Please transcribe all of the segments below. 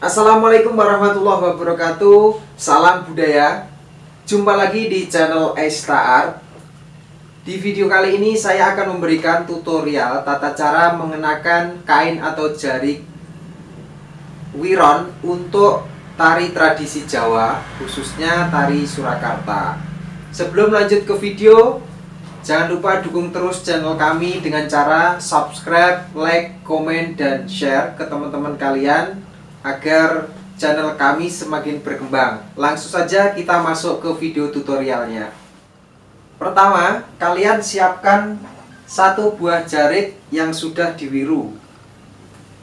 Assalamualaikum warahmatullahi wabarakatuh. Salam budaya. Jumpa lagi di channel Aista Art Di video kali ini saya akan memberikan tutorial Tata cara mengenakan kain atau jarik Wiron Untuk tari tradisi Jawa Khususnya tari Surakarta. Sebelum lanjut ke video Jangan lupa dukung terus channel kami dengan cara subscribe, like, komen, dan share ke teman-teman kalian agar channel kami semakin berkembang. Langsung saja kita masuk ke video tutorialnya. Pertama, kalian siapkan satu buah jarik yang sudah diwiru.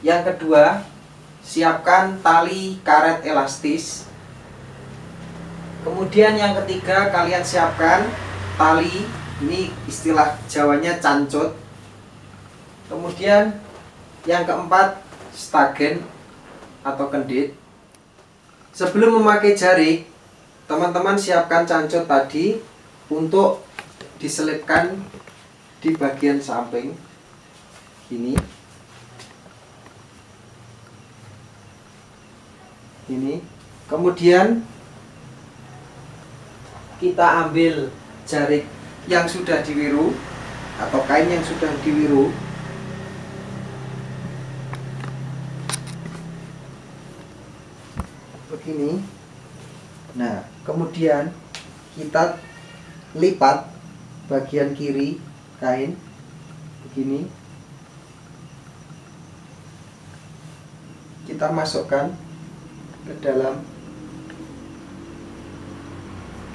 Yang kedua, siapkan tali karet elastis. Kemudian yang ketiga, kalian siapkan tali ini istilah Jawanya cancut. Kemudian yang keempat, stagen atau kendit. Sebelum memakai jari, teman-teman siapkan cancut tadi untuk diselipkan di bagian samping ini. Ini. Kemudian kita ambil jarik yang sudah diwiru atau kain yang sudah diwiru begini. Nah kemudian kita lipat bagian kiri kain begini. Kita masukkan ke dalam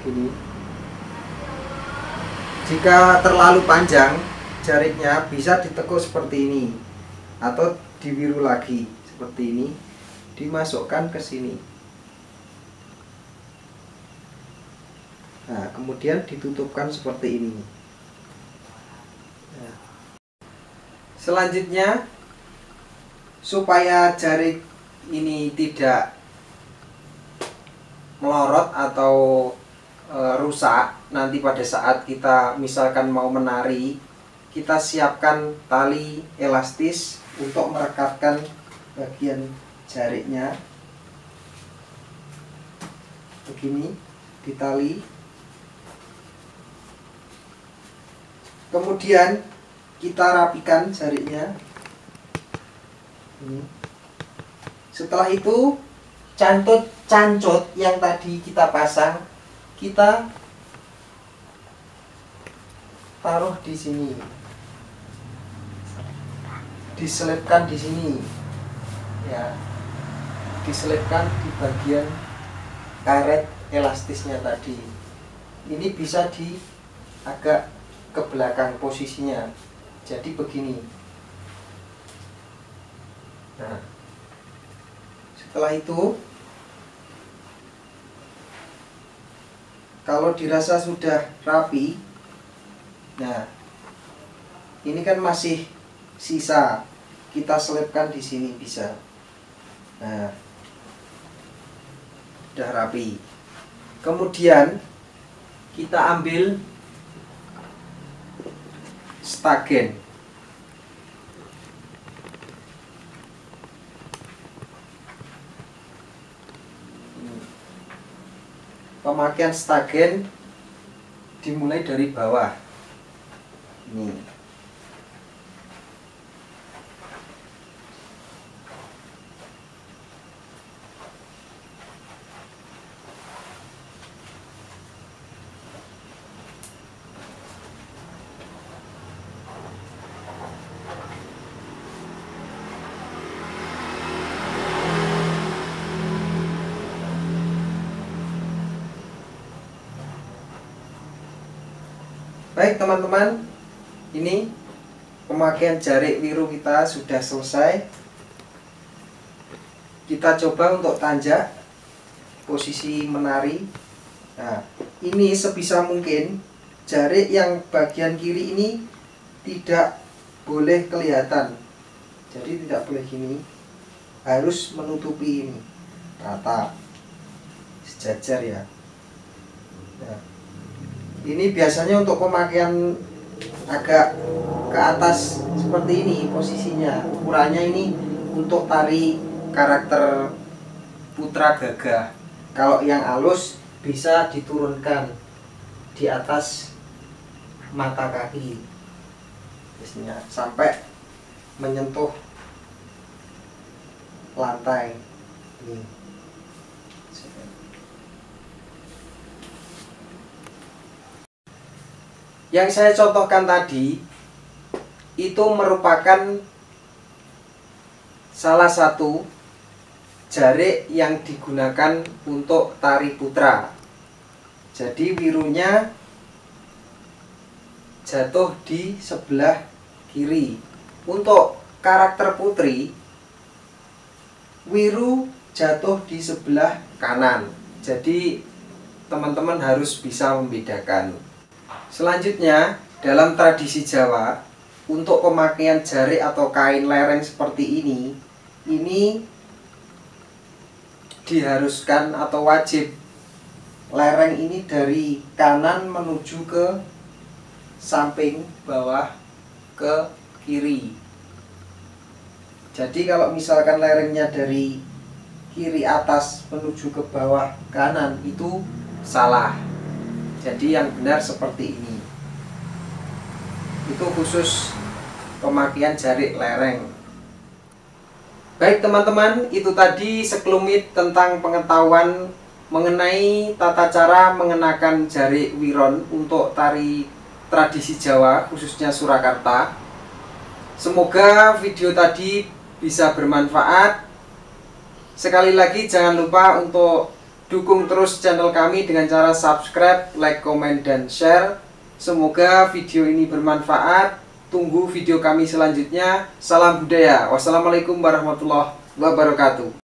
gini. Jika terlalu panjang jariknya bisa ditekuk seperti ini atau diwiru lagi seperti ini. Dimasukkan ke sini Nah, kemudian ditutupkan seperti ini. Nah. Selanjutnya, supaya jarik ini tidak melorot atau e, rusak, nanti pada saat kita misalkan mau menari, kita siapkan tali elastis untuk merekatkan bagian jariknya. Begini, ditali kemudian kita rapikan jariknya setelah itu cantut cancut yang tadi kita pasang kita taruh di sini. Diselipkan di sini. Ya. Diselipkan di bagian karet elastisnya tadi. Ini bisa di agak ke belakang posisinya. Jadi begini. Nah setelah itu kalau dirasa sudah rapi nah ini kan masih sisa. Kita selipkan di sini bisa. Nah sudah rapi. Kemudian kita ambil stagen. Pemakaian stagen dimulai dari bawah. Ini Baik teman-teman, ini pemakaian jarik wiru kita sudah selesai. Kita coba untuk tanjak posisi menari. Nah, ini sebisa mungkin jarik yang bagian kiri ini tidak boleh kelihatan. Jadi tidak boleh gini. Harus menutupi ini rata sejajar ya. Nah, ini biasanya untuk pemakaian agak ke atas seperti ini posisinya ukurannya ini untuk tari karakter putra gagah. Kalau yang halus bisa diturunkan di atas mata kaki. Biasanya sampai menyentuh lantai. Ini. Yang saya contohkan tadi itu merupakan salah satu jarik yang digunakan untuk tari putra. Jadi wirunya jatuh di sebelah kiri. Untuk karakter putri, wiru jatuh di sebelah kanan. Jadi teman-teman harus bisa membedakan. Selanjutnya, dalam tradisi Jawa, untuk pemakaian jarik atau kain lereng seperti ini, ini diharuskan atau wajib lereng ini dari kanan menuju ke samping bawah ke kiri. Jadi kalau misalkan lerengnya dari kiri atas menuju ke bawah kanan itu salah. Jadi yang benar seperti ini. Itu khusus pemakaian jarik lereng. Baik teman-teman, itu tadi sekelumit tentang pengetahuan mengenai tata cara mengenakan jarik wiron untuk tari tradisi Jawa, khususnya Surakarta. Semoga video tadi bisa bermanfaat. Sekali lagi jangan lupa untuk Dukung terus channel kami dengan cara subscribe, like, komen, dan share. Semoga video ini bermanfaat. Tunggu video kami selanjutnya. Salam budaya. Wassalamualaikum warahmatullahi wabarakatuh.